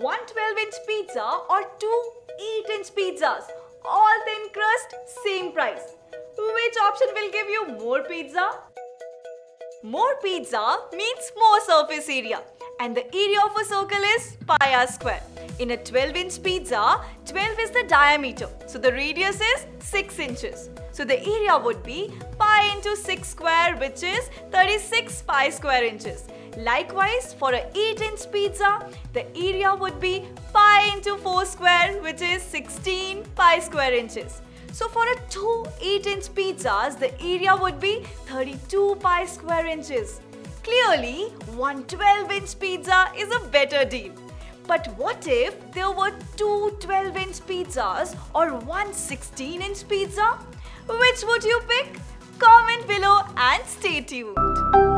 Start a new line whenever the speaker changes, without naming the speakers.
one 12 inch pizza or two 8 inch pizzas? All thin crust, same price. Which option will give you more pizza? More pizza means more surface area and the area of a circle is pi r square. In a 12 inch pizza, 12 is the diameter, so the radius is 6 inches. So the area would be pi into 6 square which is 36 pi square inches. Likewise, for a 8 inch pizza, the area would be pi into 4 square which is 16 pi square inches. So for a two 8-inch pizzas, the area would be 32 pi square inches. Clearly, one 12-inch pizza is a better deal. But what if there were two 12-inch pizzas or one 16-inch pizza? Which would you pick? Comment below and stay tuned.